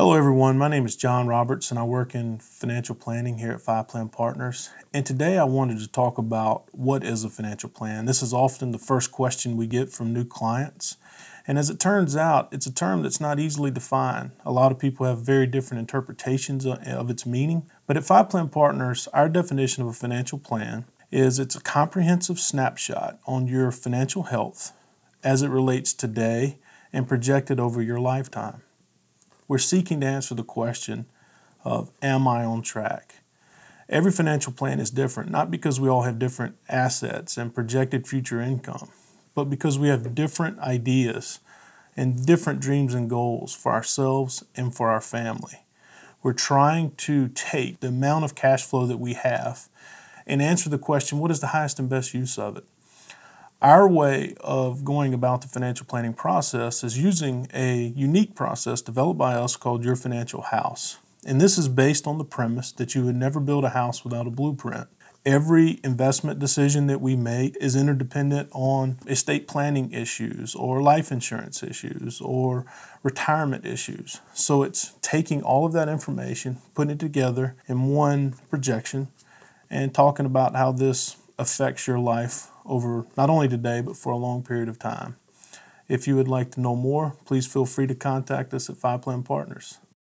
Hello, everyone. My name is John Roberts, and I work in financial planning here at fi-Plan Partners. And today I wanted to talk about what is a financial plan. This is often the first question we get from new clients. And as it turns out, it's a term that's not easily defined. A lot of people have very different interpretations of its meaning. But at fi-Plan Partners, our definition of a financial plan is it's a comprehensive snapshot on your financial health as it relates today and projected over your lifetime. We're seeking to answer the question of Am I on track? Every financial plan is different, not because we all have different assets and projected future income, but because we have different ideas and different dreams and goals for ourselves and for our family. We're trying to take the amount of cash flow that we have and answer the question what is the highest and best use of it? Our way of going about the financial planning process is using a unique process developed by us called Your Financial House. And this is based on the premise that you would never build a house without a blueprint. Every investment decision that we make is interdependent on estate planning issues or life insurance issues or retirement issues. So it's taking all of that information, putting it together in one projection, and talking about how this affects your life over not only today, but for a long period of time. If you would like to know more, please feel free to contact us at fi-Plan Partners.